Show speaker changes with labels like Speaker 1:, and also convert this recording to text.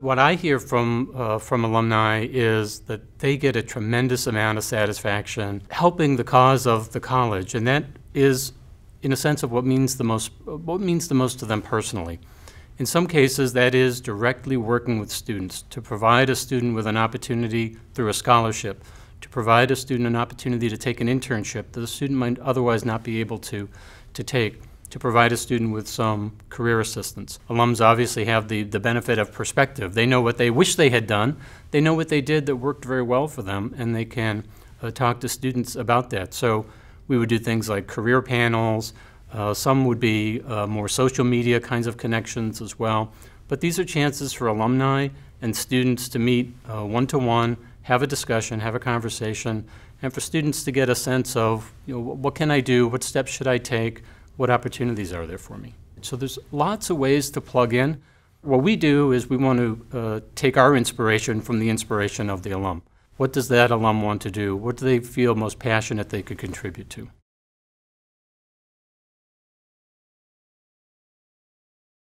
Speaker 1: What I hear from, uh, from alumni is that they get a tremendous amount of satisfaction helping the cause of the college, and that is, in a sense, of what means the most, what means the most to them personally. In some cases, that is directly working with students to provide a student with an opportunity through a scholarship, to provide a student an opportunity to take an internship that the student might otherwise not be able to, to take, to provide a student with some career assistance. Alums obviously have the, the benefit of perspective. They know what they wish they had done, they know what they did that worked very well for them, and they can uh, talk to students about that. So we would do things like career panels, uh, some would be uh, more social media kinds of connections as well. But these are chances for alumni and students to meet one to one, have a discussion, have a conversation, and for students to get a sense of you know, what can I do, what steps should I take, what opportunities are there for me. So there's lots of ways to plug in. What we do is we want to uh, take our inspiration from the inspiration of the alum. What does that alum want to do? What do they feel most passionate they could contribute to?